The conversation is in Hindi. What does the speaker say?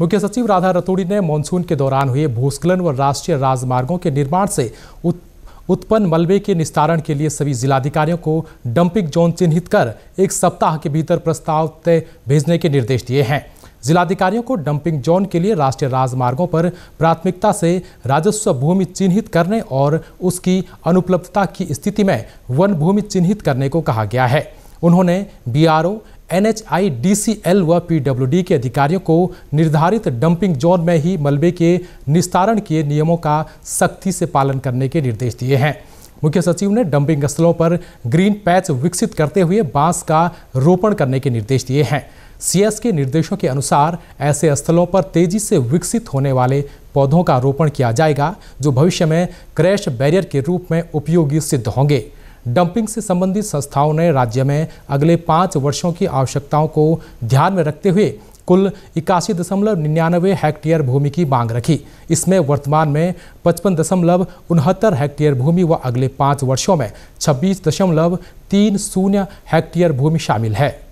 मुख्य सचिव राधा रतूड़ी ने मानसून के दौरान हुए भूस्खलन व राष्ट्रीय राजमार्गों के निर्माण से उत्पन्न मलबे के निस्तारण के लिए सभी जिलाधिकारियों को डंपिंग जोन चिन्हित कर एक सप्ताह के भीतर प्रस्ताव तय भेजने के निर्देश दिए हैं। जिलाधिकारियों को डंपिंग जोन के लिए राष्ट्रीय राजमार्गों पर प्राथमिकता से राजस्व भूमि चिन्हित करने और उसकी अनुपलब्धता की स्थिति में वन भूमि चिन्हित करने को कहा गया है। उन्होंने बीआरओ एनएचआईडीसीएल व पीडब्ल्यूडी के अधिकारियों को निर्धारित डंपिंग जोन में ही मलबे के निस्तारण के नियमों का सख्ती से पालन करने के निर्देश दिए हैं। मुख्य सचिव ने डंपिंग स्थलों पर ग्रीन पैच विकसित करते हुए बाँस का रोपण करने के निर्देश दिए हैं। सीएस के निर्देशों के अनुसार ऐसे स्थलों पर तेज़ी से विकसित होने वाले पौधों का रोपण किया जाएगा, जो भविष्य में क्रैश बैरियर के रूप में उपयोगी सिद्ध होंगे। डंपिंग से संबंधित संस्थाओं ने राज्य में अगले पाँच वर्षों की आवश्यकताओं को ध्यान में रखते हुए कुल इक्यासी दशमलव निन्यानवे हेक्टेयर भूमि की मांग रखी। इसमें वर्तमान में पचपन दशमलव उनहत्तर हेक्टेयर भूमि व अगले पाँच वर्षों में छब्बीस दशमलव तीन शून्य हेक्टेयर भूमि शामिल है।